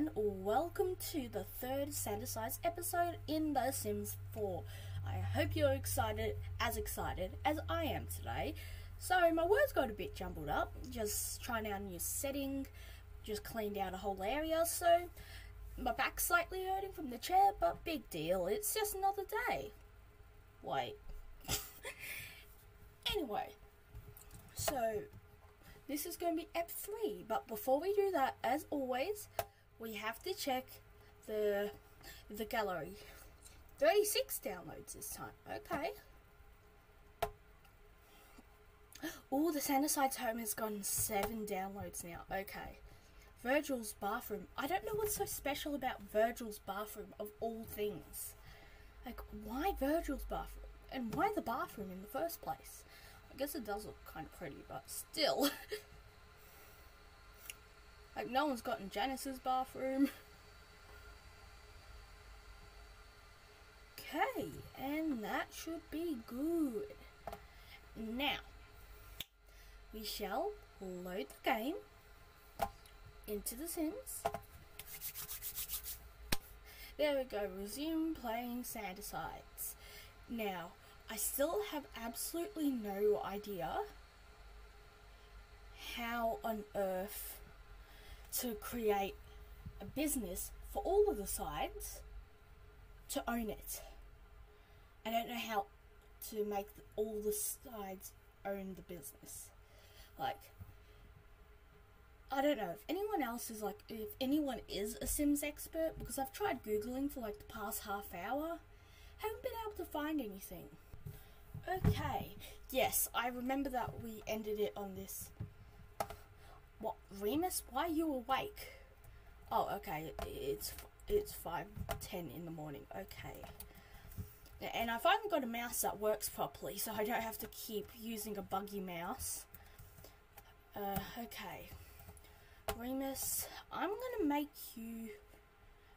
everyone, welcome to the third Sides episode in The Sims 4. I hope you're excited, as excited as I am today. So my words got a bit jumbled up, just trying out a new setting, just cleaned out a whole area, so my back's slightly hurting from the chair, but big deal, it's just another day. Wait. anyway, so this is going to be ep 3, but before we do that, as always, we have to check the the gallery. 36 downloads this time. Okay. Oh, the Sanderside's home has gotten 7 downloads now. Okay. Virgil's bathroom. I don't know what's so special about Virgil's bathroom of all things. Like, why Virgil's bathroom? And why the bathroom in the first place? I guess it does look kind of pretty, but still. like, no one's gotten Janice's bathroom. Okay, and that should be good. Now, we shall load the game into The Sims. There we go, resume playing Sanders Sides. Now, I still have absolutely no idea how on earth to create a business for all of the sides to own it. I don't know how to make all the sides own the business. Like, I don't know if anyone else is like, if anyone is a Sims expert, because I've tried Googling for like the past half hour, haven't been able to find anything. Okay, yes, I remember that we ended it on this. What, Remus? Why are you awake? Oh, okay, it's it's five ten in the morning. Okay, and I finally got a mouse that works properly, so I don't have to keep using a buggy mouse. Uh, okay, Remus, I'm gonna make you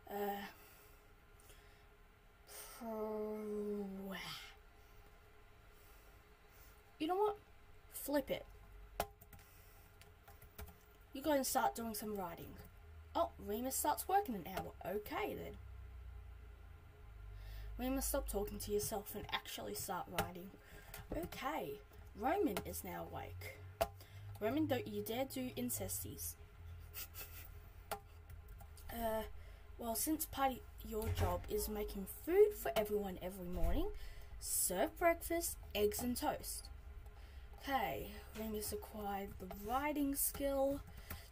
uh. Pro you know what? Flip it. You go and start doing some writing. Oh, Remus starts working an hour. Okay then. Remus, stop talking to yourself and actually start writing. Okay. Roman is now awake. Roman, don't you dare do incesties. uh, well, since Patty, your job is making food for everyone every morning, serve breakfast, eggs and toast. Okay, Remus acquired the writing skill.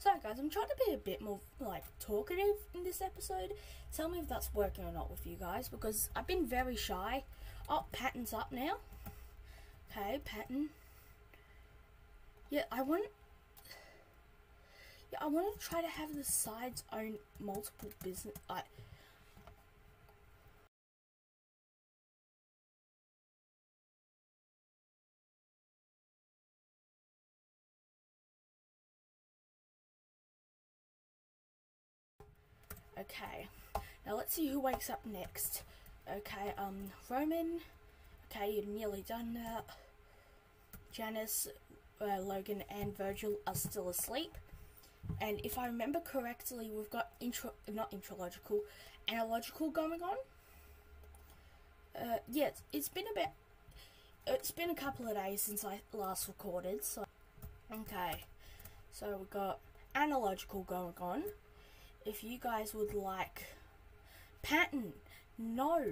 Sorry guys, I'm trying to be a bit more like talkative in this episode. Tell me if that's working or not with you guys because I've been very shy. Oh, Patton's up now. Okay, Patton. Yeah, I want Yeah, I want to try to have the sides own multiple business I Okay, now let's see who wakes up next. Okay, um, Roman. Okay, you've nearly done that. Janice, uh, Logan, and Virgil are still asleep. And if I remember correctly, we've got intro, not intralogical, analogical going on. Uh, yeah, it's been a bit, it's been a couple of days since I last recorded, so, okay. So we've got analogical going on if you guys would like Patton, no,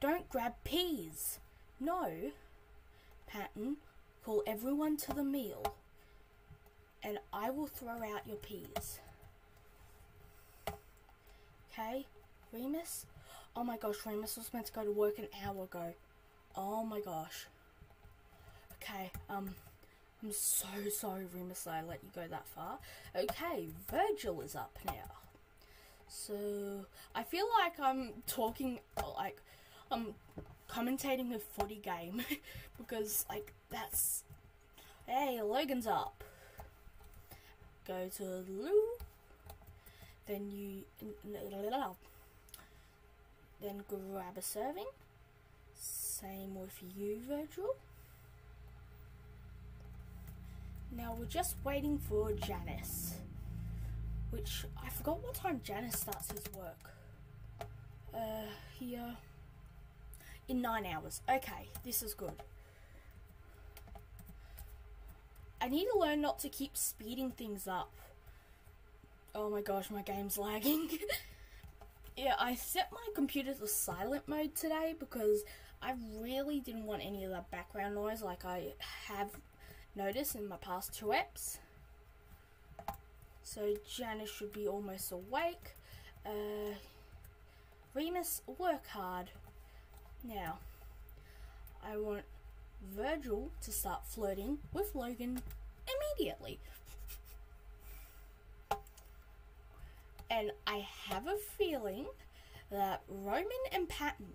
don't grab peas. No, Patton, call everyone to the meal and I will throw out your peas. Okay, Remus? Oh my gosh, Remus was meant to go to work an hour ago. Oh my gosh. Okay, um, I'm so sorry, Remus, I let you go that far. Okay, Virgil is up now. So I feel like I'm talking like I'm commentating a footy game because like that's hey Logan's up. Go to loo. Then you then grab a serving. Same with you, Virgil. Now we're just waiting for Janice. Which I forgot what time Janice starts his work. Uh, here in nine hours. Okay, this is good. I need to learn not to keep speeding things up. Oh my gosh, my game's lagging. yeah, I set my computer to silent mode today because I really didn't want any of that background noise like I have noticed in my past two apps. So Janice should be almost awake. Uh, Remus, work hard. Now, I want Virgil to start flirting with Logan immediately. And I have a feeling that Roman and Patton,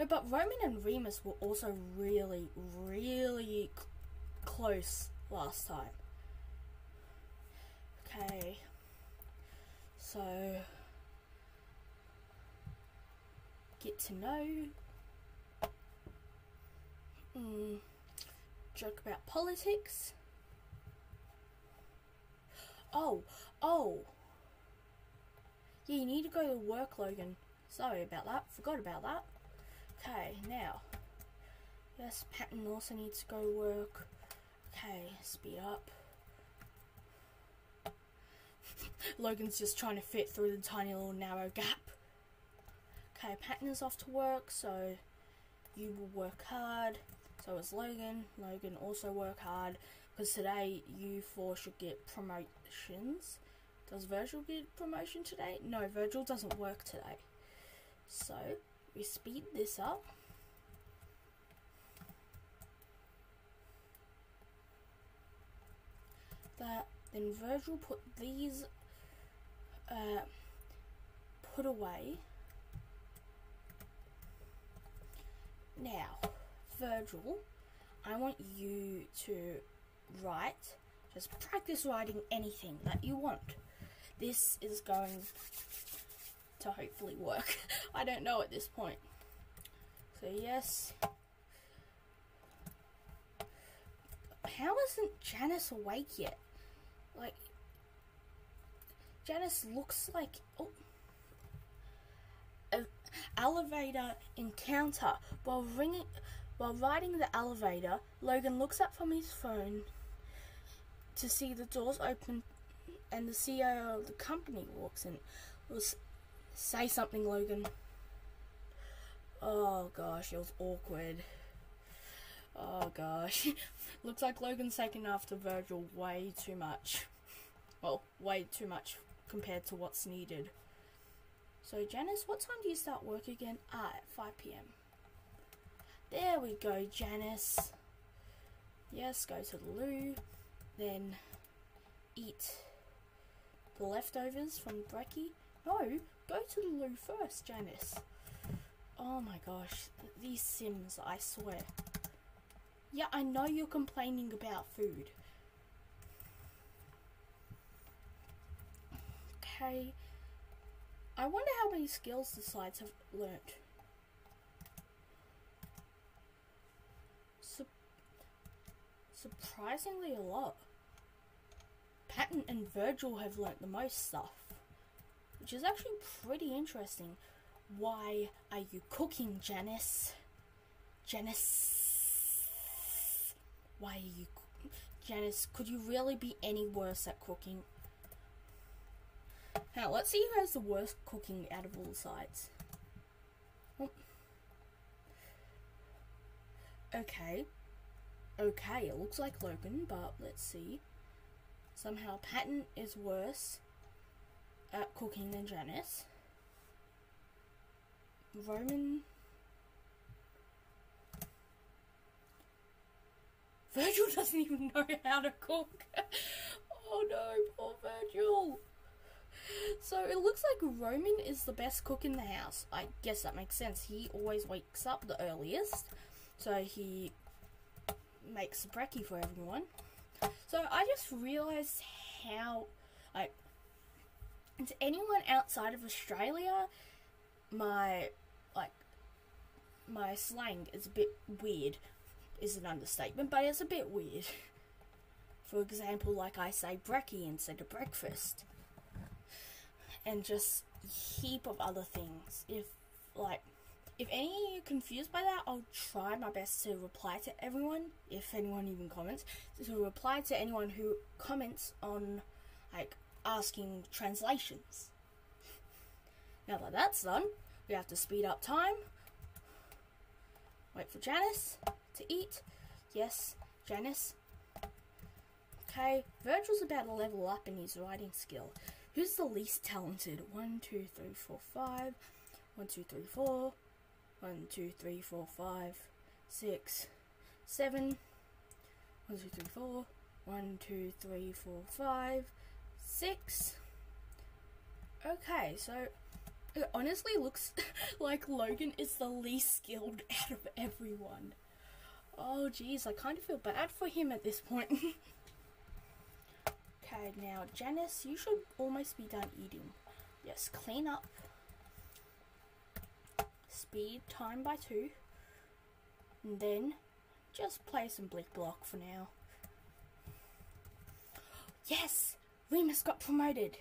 no, but Roman and Remus were also really, really close last time. Okay, so get to know mm, joke about politics. Oh, oh. Yeah, you need to go to work, Logan. Sorry about that. Forgot about that. Okay, now. Yes, Patton also needs to go work. Okay, speed up. Logan's just trying to fit through the tiny little narrow gap. Okay, Patton is off to work, so you will work hard. So is Logan. Logan also work hard because today you four should get promotions. Does Virgil get promotion today? No, Virgil doesn't work today. So we speed this up. That then Virgil put these uh, put away. Now, Virgil, I want you to write, just practice writing anything that you want. This is going to hopefully work. I don't know at this point. So, yes. How isn't Janice awake yet? Like, Janice looks like. Oh, an elevator encounter while ringing while riding the elevator, Logan looks up from his phone to see the doors open and the CEO of the company walks in. Will say something, Logan. Oh gosh, it was awkward. Oh gosh. Looks like Logan's taken after Virgil way too much. Well, way too much compared to what's needed. So, Janice, what time do you start work again? Ah, at 5 pm. There we go, Janice. Yes, go to the loo. Then eat the leftovers from brekkie. No, go to the loo first, Janice. Oh my gosh, these Sims, I swear. Yeah, I know you're complaining about food. Okay. I wonder how many skills the sides have learnt. surprisingly a lot. Patton and Virgil have learnt the most stuff, which is actually pretty interesting. Why are you cooking, Janice? Janice, why are you, Janice? Could you really be any worse at cooking? Now let's see who has the worst cooking out of all the sides. Okay, okay. It looks like Logan, but let's see. Somehow Patton is worse at cooking than Janice. Roman. Virgil doesn't even know how to cook. oh no, poor Virgil. So it looks like Roman is the best cook in the house. I guess that makes sense. He always wakes up the earliest. So he makes brekkie for everyone. So I just realised how, like, to anyone outside of Australia, my, like, my slang is a bit weird, is an understatement, but it's a bit weird. For example, like I say brekkie instead of breakfast. And just heap of other things. If like if any of you are confused by that, I'll try my best to reply to everyone, if anyone even comments, to reply to anyone who comments on like asking translations. Now that that's done, we have to speed up time. Wait for Janice to eat. Yes, Janice. Okay, Virgil's about to level up in his writing skill. Who's the least talented? One, two, three, four, five. One, two, three, four. One, two, three, four, five, six, seven. One, two, three, four. One, two, three, four, five, six. Okay, so it honestly looks like Logan is the least skilled out of everyone. Oh jeez, I kind of feel bad for him at this point. now Janice, you should almost be done eating. Yes, clean up. Speed time by two. And then just play some Blicblock for now. Yes! Remus got promoted!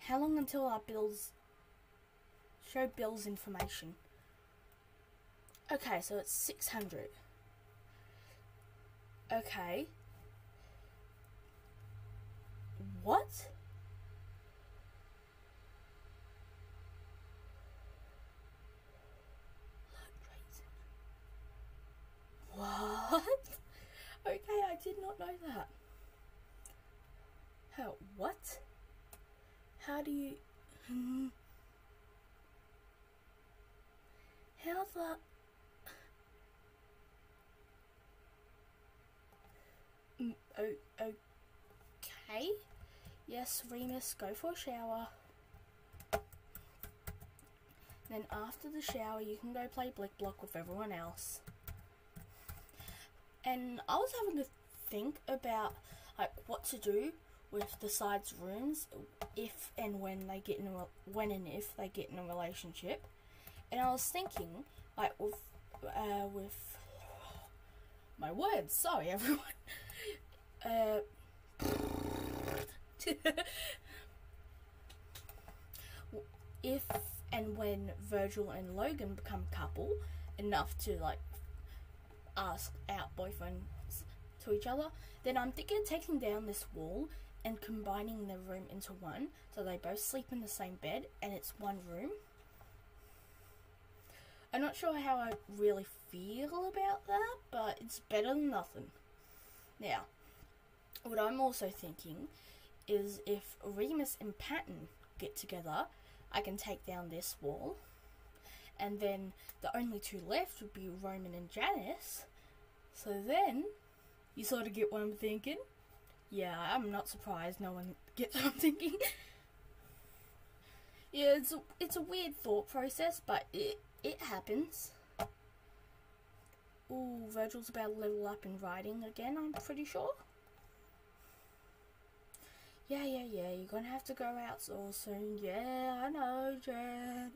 How long until our bills show bills information? Okay, so it's 600. Okay. What? What? Okay, I did not know that. How? What? How do you? Hmm. How the? Oh, okay. Yes, Remus, go for a shower. Then after the shower, you can go play Blicblock with everyone else. And I was having to think about like what to do with the sides rooms if and when they get in a when and if they get in a relationship. And I was thinking like with uh, with my words. Sorry, everyone. Uh, if and when Virgil and Logan become couple enough to like ask out boyfriends to each other, then I'm thinking of taking down this wall and combining the room into one so they both sleep in the same bed and it's one room. I'm not sure how I really feel about that, but it's better than nothing. Now, what I'm also thinking is if Remus and Patton get together, I can take down this wall and then the only two left would be Roman and Janice. So then, you sort of get what I'm thinking. Yeah, I'm not surprised no one gets what I'm thinking. yeah, it's a, it's a weird thought process, but it, it happens. Ooh, Virgil's about to level up in writing again, I'm pretty sure. Yeah, yeah, yeah, you're gonna have to go out so soon. Yeah, I know, Jen.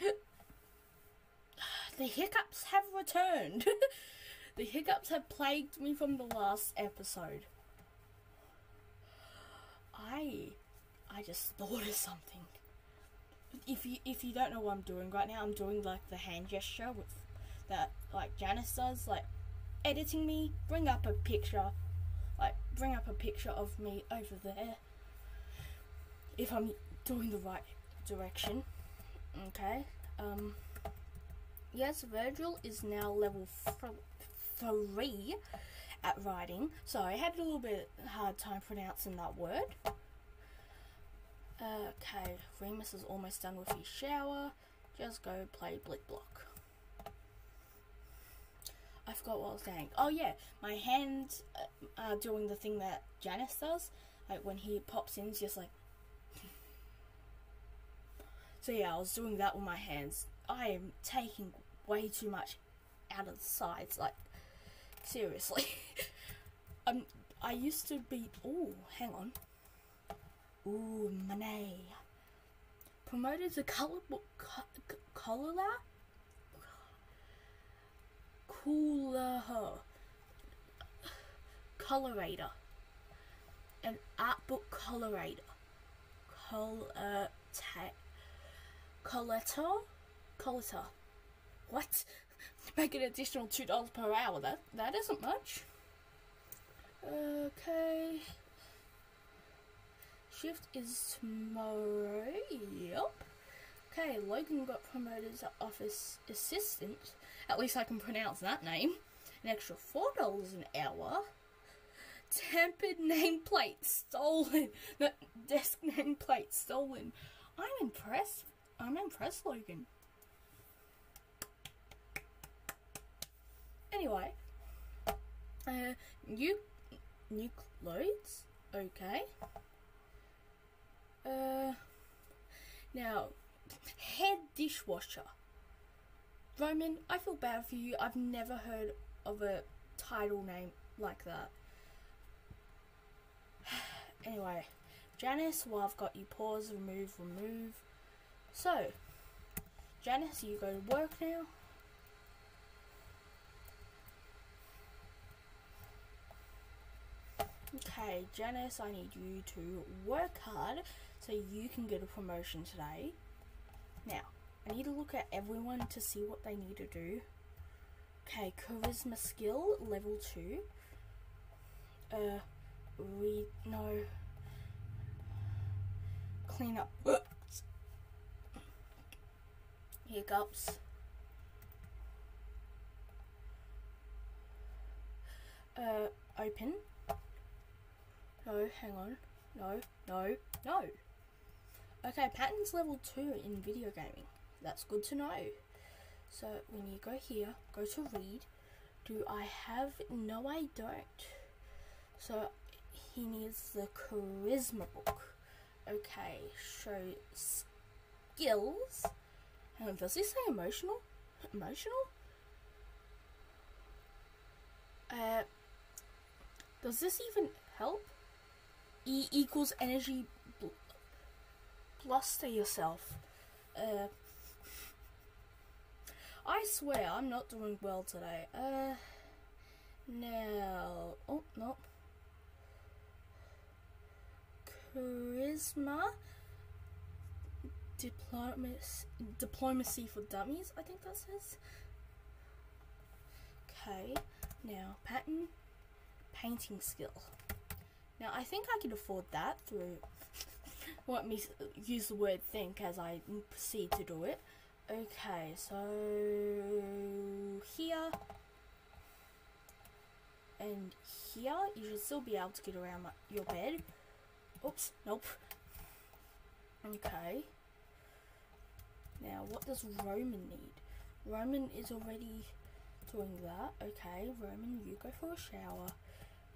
the hiccups have returned. the hiccups have plagued me from the last episode. I I just thought of something. If you if you don't know what I'm doing right now, I'm doing like the hand gesture with that like Janice does, like editing me, bring up a picture, like bring up a picture of me over there. If I'm doing the right direction. Okay. Um, yes, Virgil is now level three at writing, so I had a little bit hard time pronouncing that word. Okay, Remus is almost done with his shower. Just go play Blicblock. I forgot what I was saying. Oh yeah, my hands uh, are doing the thing that Janice does. Like when he pops in, it's just like so yeah, I was doing that with my hands. I am taking way too much out of the sides, like seriously. um, I used to be. Oh, hang on. Ooh, money. Promoted to color color cooler colorator an art book colorator Col ta- Coletta Coletta. What? Make an additional two dollars per hour. That that isn't much. Okay. Shift is tomorrow. Yep. Okay, Logan got promoted to office assistant. At least I can pronounce that name. An extra four dollars an hour. Tempered nameplate stolen. The desk nameplate stolen. I'm impressed. I'm impressed, Logan. Anyway, uh, new new clothes. Okay. Uh, now head dishwasher. Roman, I feel bad for you. I've never heard of a title name like that. anyway, Janice, well, I've got you pause, remove, remove. So, Janice, you go to work now. Okay, Janice, I need you to work hard so you can get a promotion today. Now, I need to look at everyone to see what they need to do. Okay, charisma skill level two. Uh, we no. Clean up. Hiccups. Uh, open. No, hang on. No, no, no. Okay, Patton's level 2 in video gaming. That's good to know. So when you go here, go to read. Do I have? No, I don't. So he needs the charisma book. Okay, show skills. On, does he say emotional? Emotional? Uh, does this even help? E equals energy plus to yourself. Uh, I swear I'm not doing well today. Uh, now, oh no, charisma, diplomacy, diplomacy for dummies. I think that says. Okay, now Patton, painting skill. Now I think I can afford that through. Let me use the word think as I proceed to do it. Okay, so here and here you should still be able to get around your bed. Oops, nope. Okay. Now, what does Roman need? Roman is already doing that. Okay, Roman, you go for a shower.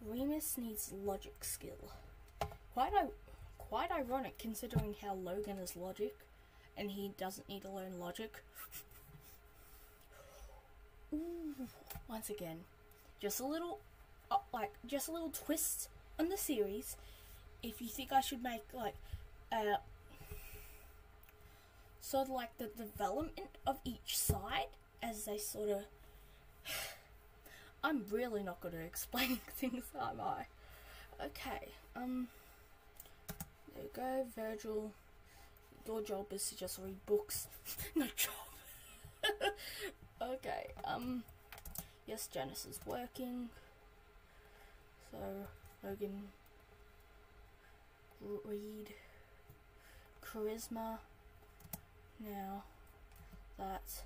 Remus needs logic skill. Quite, quite ironic considering how Logan is logic and he doesn't need to learn logic. Ooh, once again, just a little, uh, like, just a little twist on the series. If you think I should make, like, uh, sort of like the development of each side as they sort of. I'm really not good at explaining things, am I? Okay, um. There we go, Virgil. Your job is to just read books. no job. okay, um. Yes, Janice is working. So, Logan. Read. Charisma. Now, that.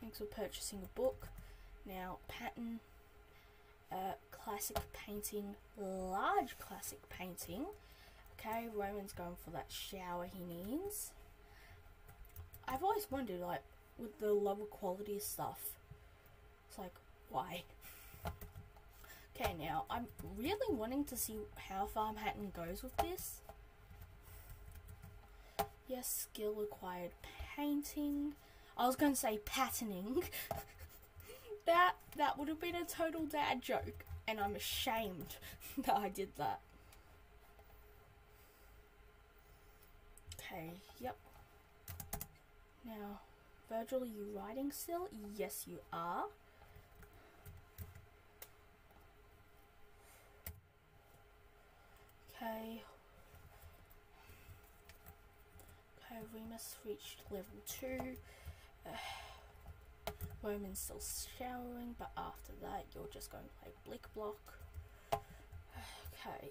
Thanks for purchasing a book. Now, Patton. Uh, classic painting, large classic painting. Okay, Roman's going for that shower he needs. I've always wondered, like, with the lower quality stuff, it's like, why? Okay, now, I'm really wanting to see how far Manhattan goes with this. Yes, skill acquired painting. I was going to say patterning. that that would have been a total dad joke, and I'm ashamed that I did that. Okay, yep. Now, Virgil, are you writing still? Yes, you are. Okay. Okay, Remus reached level 2. Uh, Roman's still showering, but after that, you're just going to play Blicblock. Okay,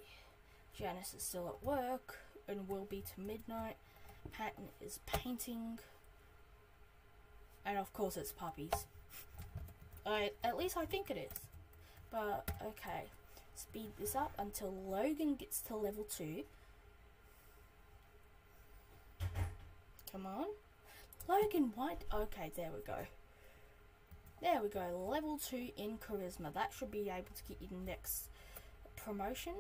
Janice is still at work and will be to midnight. Patton is painting. And of course, it's puppies. I, at least I think it is. But, okay. Speed this up until Logan gets to level 2. Come on. Logan White. Okay, there we go. There we go. Level 2 in Charisma. That should be able to get you the next promotion.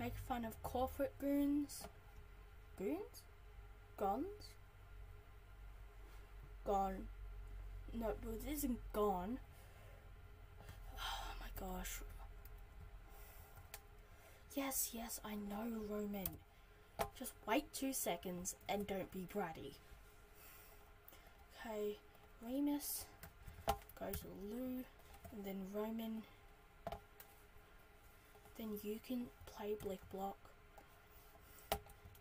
Make fun of corporate goons. Goons? Gons? Gone. No, it isn't gone. Oh my gosh. Yes, yes, I know, Roman. Just wait two seconds and don't be bratty. Okay, Remus, go to Lou, and then Roman. Then you can play Blick Block.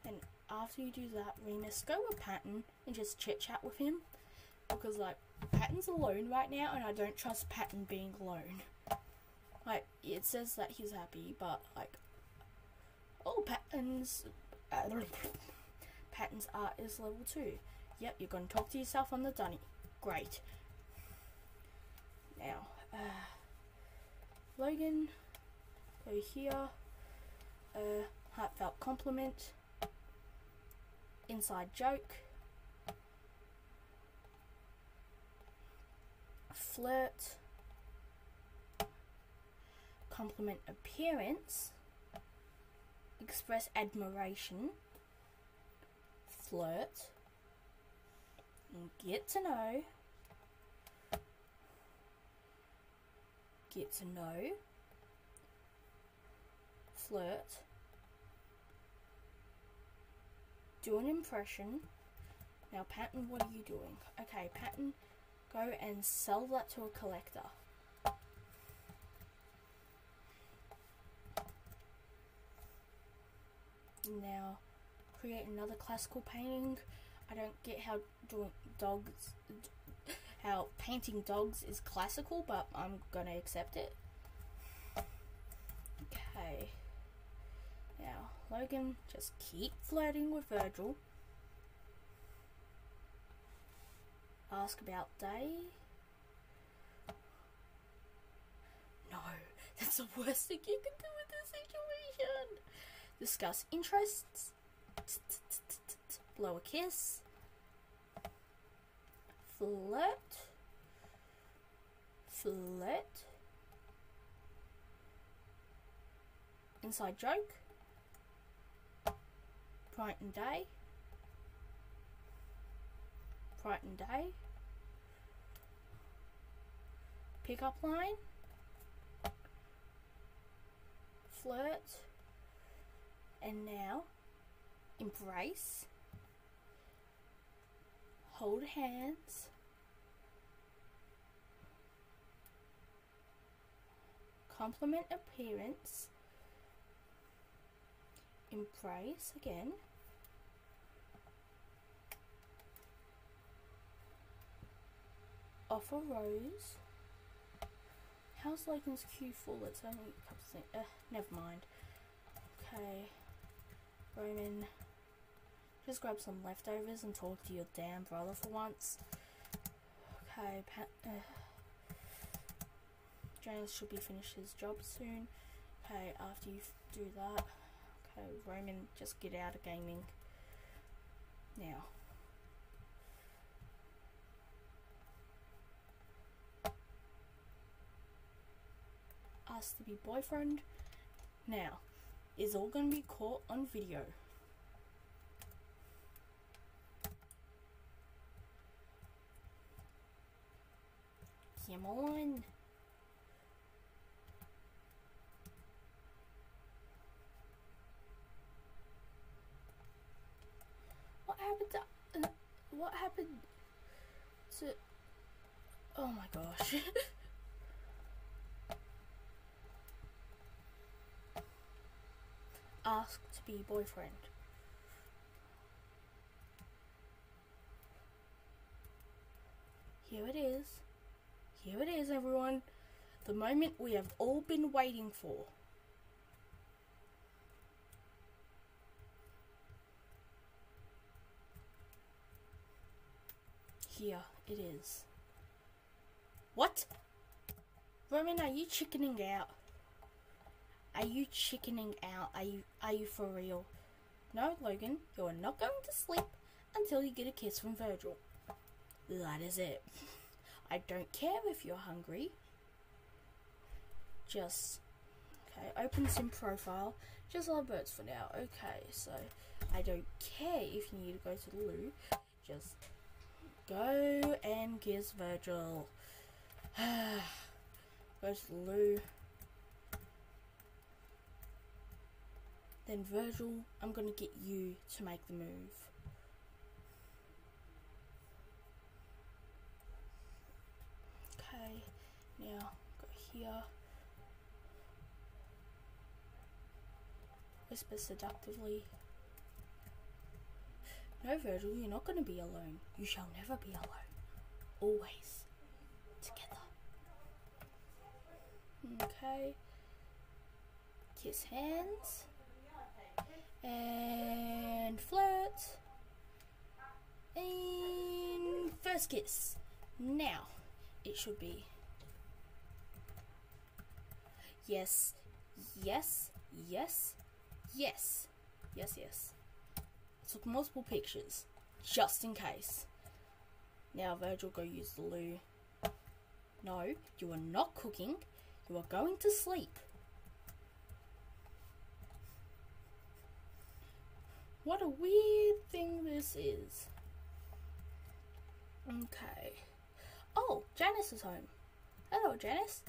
And after you do that, Remus, go with Patton and just chit chat with him. Because, like, Patton's alone right now, and I don't trust Patton being alone. Like, it says that he's happy, but, like, oh, Patton's. Patton's art is level 2. Yep, you're going to talk to yourself on the dunny. Great. Now, uh, Logan, go here. Uh, heartfelt compliment. Inside joke. Flirt. Compliment appearance. Express admiration. Flirt get to know, get to know, flirt, do an impression. Now, Patton, what are you doing? Okay, Patton, go and sell that to a collector. Now, create another classical painting. I don't get how doing dogs, how painting dogs is classical, but I'm gonna accept it. Okay. Logan, just keep flirting with Virgil. Ask about Day. No, that's the worst thing you can do with this situation. Discuss interests blow a kiss, flirt, flirt, inside joke, Brighton Day, Brighton Day, pickup line, flirt, and now embrace hold hands. Compliment appearance. Embrace again. Offer rose. How's Logan's queue full? It's only a couple of things. Uh, never mind. Okay. Roman. Just grab some leftovers and talk to your damn brother for once. Okay, Pat, uh, James should be finished his job soon. Okay, after you do that, okay, Roman, just get out of gaming. Now. To be boyfriend. Now, is all going to be caught on video. Come on. What happened to... Uh, what happened to... Oh my gosh. ask to be boyfriend. Here it is. Here it is, everyone. The moment we have all been waiting for. Here it is. What? Roman, are you chickening out? Are you chickening out? Are you are you for real? No, Logan, you are not going to sleep until you get a kiss from Virgil. That is it. I don't care if you're hungry. Just okay, open sim profile. Just love birds for now. Okay, so I don't care if you need to go to the loo. Just go and kiss Virgil. go to the loo. Then Virgil, I'm gonna get you to make the move. Okay, now go here. Whisper seductively. No, Virgil, you're not going to be alone. You shall never be alone. Always together. Okay. Kiss hands. And flirt. And first kiss. Now, it should be. Yes, yes, yes, yes, yes, yes. I took multiple pictures, just in case. Now, Virgil, go use the loo. No, you are not cooking. You are going to sleep. What a weird thing this is. Okay. Oh, Janice is home. Hello, Janice.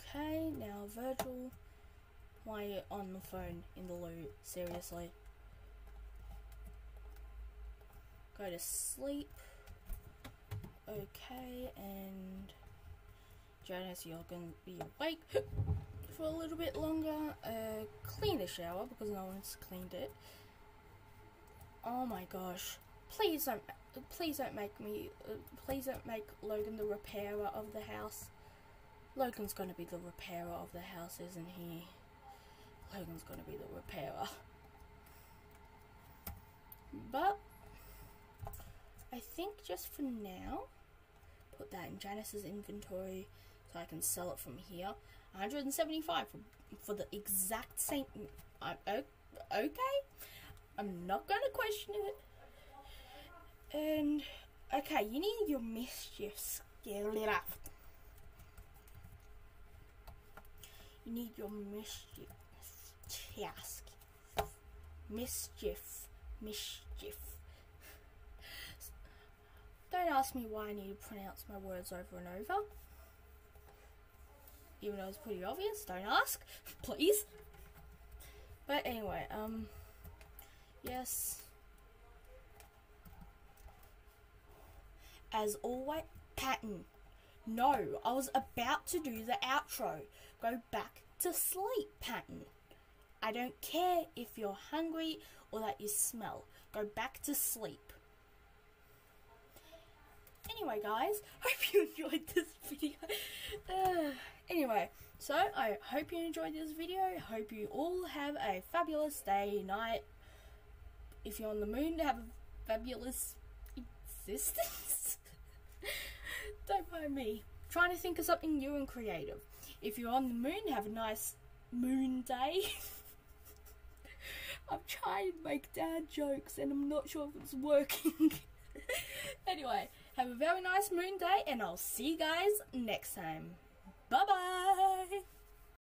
Okay, now Virgil, why are you on the phone in the loo? Seriously. Go to sleep. Okay, and Janice, you're gonna be awake for a little bit longer. Uh, clean the shower because no one's cleaned it. Oh my gosh. Please don't please don't make me uh, please don't make Logan the repairer of the house. Logan's gonna be the repairer of the house, isn't he? Logan's gonna be the repairer. But I think just for now, put that in Janice's inventory so I can sell it from here. 175 for, for the exact same. I, okay, I'm not gonna question it. And okay, you need your mischief skill enough. You need your mischief task. Mischief. Mischief. Don't ask me why I need to pronounce my words over and over. Even though it's pretty obvious, don't ask, please. But anyway, um, Yes. As always, Patton. No, I was about to do the outro. Go back to sleep, Patton. I don't care if you're hungry or that you smell. Go back to sleep. Anyway, guys, hope you enjoyed this video. anyway, so I hope you enjoyed this video. Hope you all have a fabulous day, night, if you're on the moon, have a fabulous existence. Don't mind me. Trying to think of something new and creative. If you're on the moon, have a nice moon day. I'm trying to make dad jokes and I'm not sure if it's working. anyway, have a very nice moon day and I'll see you guys next time. Bye bye!